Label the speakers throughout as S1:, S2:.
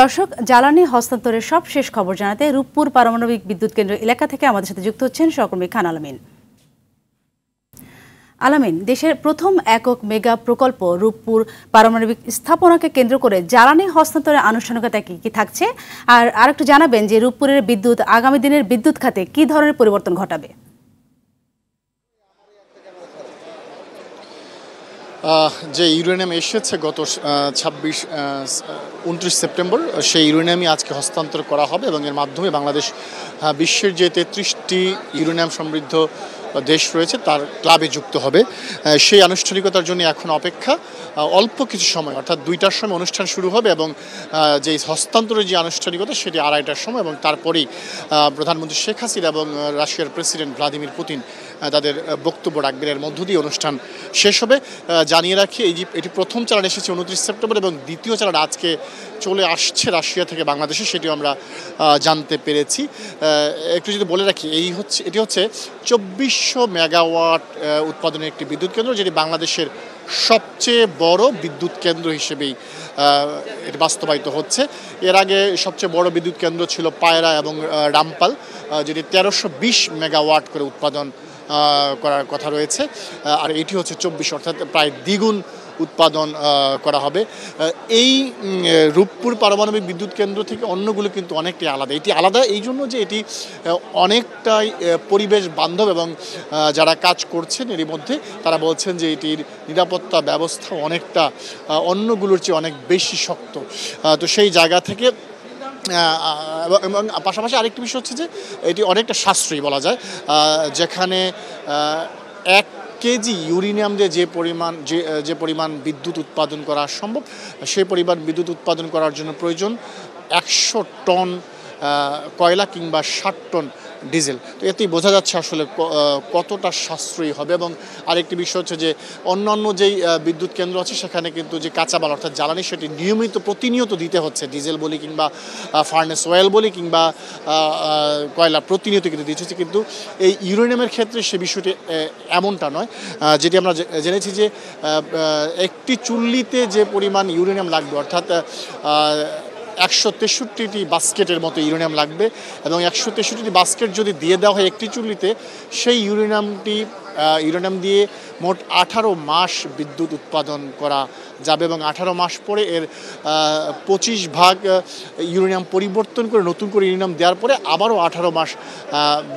S1: দর্শক, জ্বালানি হস্তান্তরের সব শেষ খবর জানাতে রূপপুর পারমাণবিক বিদ্যুৎ কেন্দ্র এলাকা থেকে আমাদের সাথে যুক্ত হচ্ছেন সহকর্মী খান আলামিন। আলামিন, দেশের প্রথম একক মেগা প্রকল্প রূপপুর পারমাণবিক স্থাপনাকে কেন্দ্র করে জ্বালানি হস্তান্তরের আনুষ্ঠানিকতা কি কি থাকছে? আর আরেকটু জানাবেন যে রূপপুরের বিদ্যুৎ আগামী দিনের বিদ্যুৎ খাতে কি ধরনের পরিবর্তন ঘটাবে?
S2: যে ইউরেনিয়াম এসেছে গত ছাব্বিশ উনত্রিশ সেপ্টেম্বর, সেই ইউরেনিয়ামই আজকে হস্তান্তর করা হবে এবং এর মাধ্যমে বাংলাদেশ বিশ্বের যে তেত্রিশটি ইউরেনিয়াম সমৃদ্ধ দেশ রয়েছে, তার ক্লাবে যুক্ত হবে। সেই আনুষ্ঠানিকতার জন্য এখন অপেক্ষা। অল্প কিছু সময়, অর্থাৎ দুইটার সময় অনুষ্ঠান শুরু হবে এবং যে হস্তান্তরের যে আনুষ্ঠানিকতা সেটি আড়াইটার সময় এবং তারপরেই প্রধানমন্ত্রী শেখ হাসিনা এবং রাশিয়ার প্রেসিডেন্ট ভ্লাদিমির পুতিন তাদের বক্তব্য রাখবেন। এর মধ্য দিয়ে অনুষ্ঠান শেষ হবে। জানিয়ে রাখি, এই যে, এটি প্রথম চালান এসেছে উনত্রিশ সেপ্টেম্বর এবং দ্বিতীয় চালান আজকে চলে আসছে রাশিয়া থেকে বাংলাদেশে, সেটিও আমরা জানতে পেরেছি। একটু যদি বলে রাখি, এই হচ্ছে, এটি হচ্ছে চব্বিশশো মেগাওয়াট উৎপাদনের একটি বিদ্যুৎ কেন্দ্র, যেটি বাংলাদেশের সবচেয়ে বড় বিদ্যুৎ কেন্দ্র হিসেবেই এটি বাস্তবায়িত হচ্ছে। এর আগে সবচেয়ে বড় বিদ্যুৎ কেন্দ্র ছিল পায়রা এবং রামপাল যেটি তেরোশো মেগাওয়াট করে উৎপাদন করার কথা রয়েছে। আর এটি হচ্ছে চব্বিশ, অর্থাৎ প্রায় দ্বিগুণ উৎপাদন করা হবে। এই রূপপুর পারমাণবিক বিদ্যুৎ কেন্দ্র থেকে অন্যগুলো কিন্তু অনেকটাই আলাদা। এটি আলাদা এই জন্য যে এটি অনেকটাই পরিবেশ বান্ধব এবং যারা কাজ করছেন এরই মধ্যে, তারা বলছেন যে এটির নিরাপত্তা ব্যবস্থা অনেকটা অন্যগুলোর চেয়ে অনেক বেশি শক্ত। তো সেই জায়গা থেকে এবং পাশাপাশি আরেকটি বিষয় হচ্ছে যে এটি অনেকটা সাশ্রয়ী বলা যায়। যেখানে এক কেজি ইউরেনিয়াম দিয়ে যে পরিমাণ, যে যে পরিমাণ বিদ্যুৎ উৎপাদন করা সম্ভব সেই পরিমাণ বিদ্যুৎ উৎপাদন করার জন্য প্রয়োজন একশো টন কয়লা কিংবা ষাট টন ডিজেল। তো এতেই বোঝা যাচ্ছে আসলে কতটা সাশ্রয়ী হবে এবং আরেকটি বিষয় হচ্ছে যে অন্যান্য যেই বিদ্যুৎ কেন্দ্র আছে, সেখানে কিন্তু যে কাঁচামাল অর্থাৎ জ্বালানি, সেটি নিয়মিত প্রতিনিয়ত দিতে হচ্ছে। ডিজেল বলি কিংবা ফার্নেস অয়েল বলি কিংবা কয়লা প্রতিনিয়ত কিন্তু দিতে হচ্ছে। কিন্তু এই ইউরেনিয়ামের ক্ষেত্রে সে বিষয়টি এমনটা নয় যেটি আমরা জেনেছি যে একটি চুল্লিতে যে পরিমাণ ইউরেনিয়াম লাগবে, অর্থাৎ একশো তেষট্টিটি বাস্কেটের মতো ইউরেনিয়াম লাগবে এবং একশো তেষট্টিটি বাস্কেট যদি দিয়ে দেওয়া হয় একটি চুল্লিতে, সেই ইউরেনিয়ামটি ইউরেনিয়াম দিয়ে মোট আঠারো মাস বিদ্যুৎ উৎপাদন করা যাবে এবং আঠারো মাস পরে এর পঁচিশ ভাগ ইউরেনিয়াম পরিবর্তন করে নতুন করে ইউরেনিয়াম দেওয়ার পরে আবারও আঠারো মাস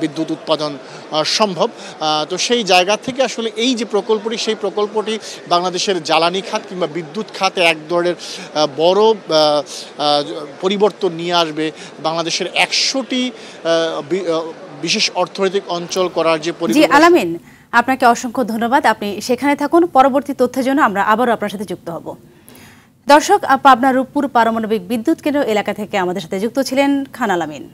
S2: বিদ্যুৎ উৎপাদন সম্ভব। তো সেই জায়গা থেকে আসলে এই যে প্রকল্পটি সেই প্রকল্পটি বাংলাদেশের জ্বালানি খাত কিংবা বিদ্যুৎ খাতে এক ধরনের বড় পরিবর্তন নিয়ে আসবে। বাংলাদেশের একশোটি বিশেষ অর্থনৈতিক অঞ্চল করার যে
S1: আলামিন আপনাকে অসংখ্য ধন্যবাদ। আপনি সেখানে থাকুন। পরবর্তী তথ্যের জন্য আমরা আবারও আপনার সাথে যুক্ত হব। দর্শক পাবনা রূপপুর পারমাণবিক বিদ্যুৎ কেন্দ্র এলাকা থেকে আমাদের সাথে যুক্ত ছিলেন খান আলামিন